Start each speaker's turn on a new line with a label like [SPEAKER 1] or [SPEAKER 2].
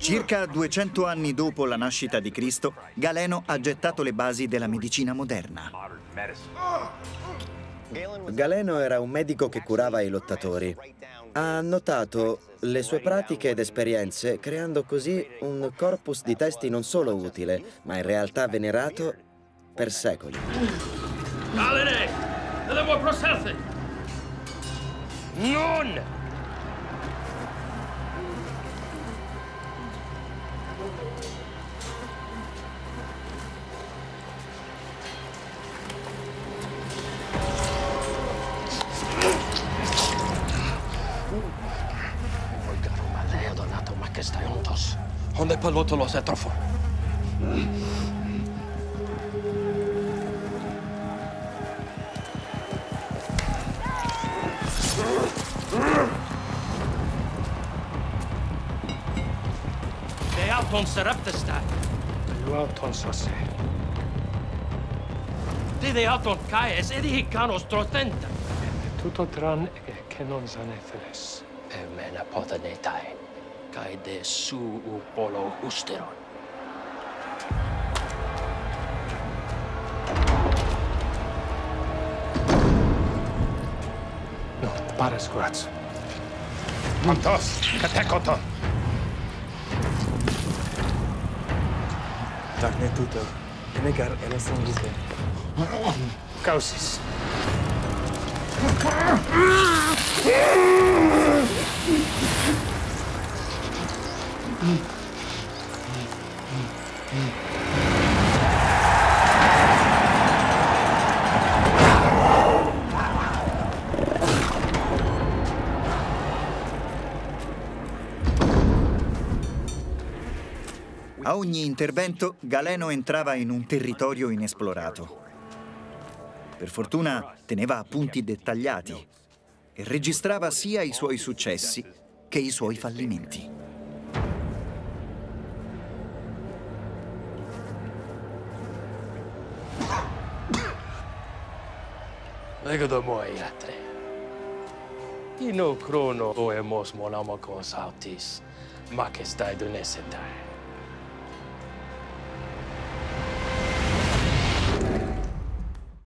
[SPEAKER 1] Circa 200 anni dopo la nascita di Cristo, Galeno ha gettato le basi della medicina moderna.
[SPEAKER 2] Galeno era un medico che curava i lottatori. Ha notato le sue pratiche ed esperienze, creando così un corpus di testi non solo utile, ma in realtà venerato per secoli.
[SPEAKER 3] Galene! Dove processi? Non!
[SPEAKER 4] Onde palvotolos etrofo.
[SPEAKER 3] De auton seraptesta.
[SPEAKER 5] Luauton sose.
[SPEAKER 3] De de auton caes edihicanos trotenta.
[SPEAKER 5] Tutto tran e che non sanetheles.
[SPEAKER 3] E mena potanetai. Cae de su u polo usteron.
[SPEAKER 5] No, pares curatsu.
[SPEAKER 6] Antos, katekoto.
[SPEAKER 5] Darne tuto. Enegar eleson vite. Causis. ¡Ah!
[SPEAKER 1] A ogni intervento Galeno entrava in un territorio inesplorato. Per fortuna teneva appunti dettagliati e registrava sia i suoi successi che i suoi fallimenti.
[SPEAKER 3] nekdo moj jatre. Ino krono boemo smo namako sautis, make stai donesetai.